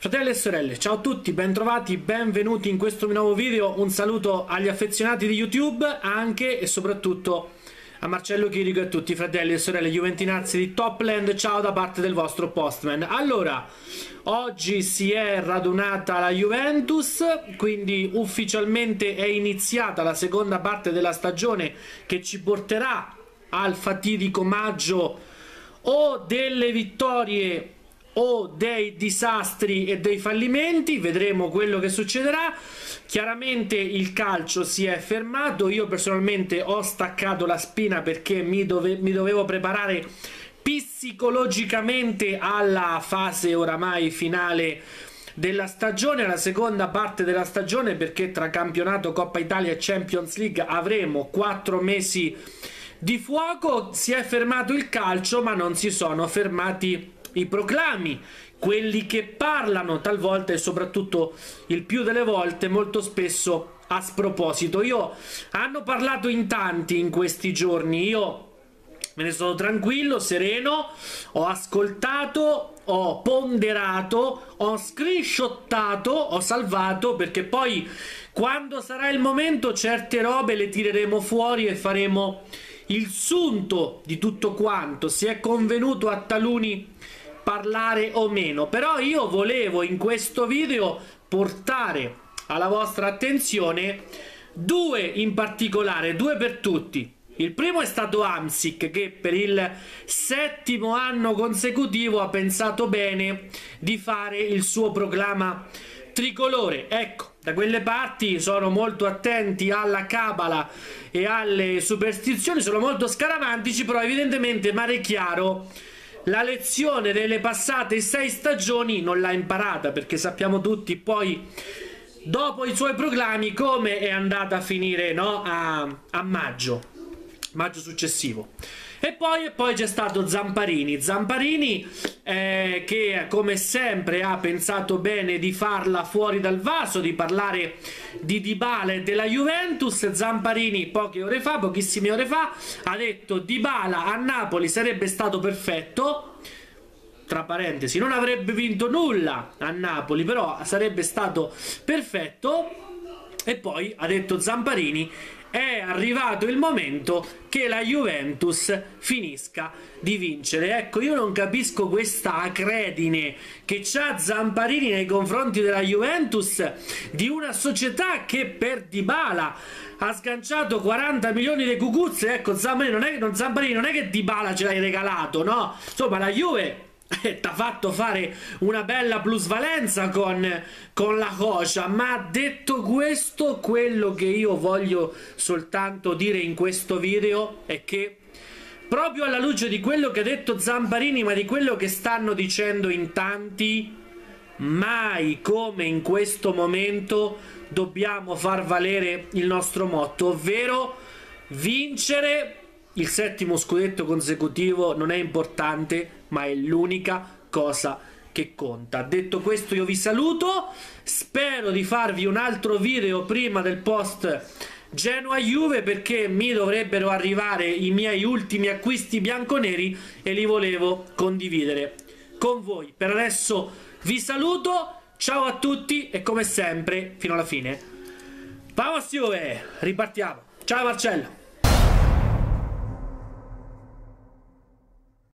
Fratelli e sorelle, ciao a tutti, bentrovati, benvenuti in questo nuovo video. Un saluto agli affezionati di YouTube, anche e soprattutto a Marcello Chirico e a tutti i fratelli e sorelle juventinazzi di Topland. Ciao da parte del vostro postman. Allora, oggi si è radunata la Juventus, quindi ufficialmente è iniziata la seconda parte della stagione che ci porterà al fatidico maggio o delle vittorie o dei disastri e dei fallimenti, vedremo quello che succederà. Chiaramente il calcio si è fermato, io personalmente ho staccato la spina perché mi, dove mi dovevo preparare psicologicamente alla fase oramai finale della stagione, alla seconda parte della stagione perché tra campionato, Coppa Italia e Champions League avremo quattro mesi di fuoco. Si è fermato il calcio ma non si sono fermati i proclami, quelli che parlano talvolta e soprattutto il più delle volte molto spesso a sproposito. Io hanno parlato in tanti in questi giorni, io me ne sono tranquillo, sereno, ho ascoltato, ho ponderato, ho screenshottato, ho salvato perché poi quando sarà il momento certe robe le tireremo fuori e faremo il sunto di tutto quanto. Si è convenuto a taluni parlare o meno però io volevo in questo video portare alla vostra attenzione due in particolare due per tutti il primo è stato Amsic che per il settimo anno consecutivo ha pensato bene di fare il suo proclama tricolore. Ecco, da quelle parti sono molto attenti alla cabala e alle superstizioni, sono molto scaramantici, però evidentemente Mare Chiaro la lezione delle passate sei stagioni non l'ha imparata perché sappiamo tutti poi dopo i suoi proclami come è andata a finire no? a, a maggio maggio successivo. E poi, e poi c'è stato Zamparini. Zamparini eh, che come sempre ha pensato bene di farla fuori dal vaso di parlare di Dybala e della Juventus. Zamparini poche ore fa, pochissime ore fa ha detto Dybala a Napoli sarebbe stato perfetto. Tra parentesi non avrebbe vinto nulla a Napoli però sarebbe stato perfetto. E poi ha detto Zamparini è arrivato il momento che la Juventus finisca di vincere. Ecco, io non capisco questa acredine che c'ha Zamparini nei confronti della Juventus di una società che per Dybala ha sganciato 40 milioni di cucuzze. Ecco, Zamparini non è, non, Zamparini non è che Dybala ce l'hai regalato, no? Insomma, la Juve ti ha fatto fare una bella plusvalenza con, con la Cocia ma detto questo quello che io voglio soltanto dire in questo video è che proprio alla luce di quello che ha detto Zamparini ma di quello che stanno dicendo in tanti mai come in questo momento dobbiamo far valere il nostro motto ovvero vincere il settimo scudetto consecutivo non è importante ma è l'unica cosa che conta. Detto questo io vi saluto, spero di farvi un altro video prima del post Genoa Juve perché mi dovrebbero arrivare i miei ultimi acquisti bianconeri e li volevo condividere con voi. Per adesso vi saluto, ciao a tutti e come sempre fino alla fine. Vamos Juve, ripartiamo. Ciao Marcello.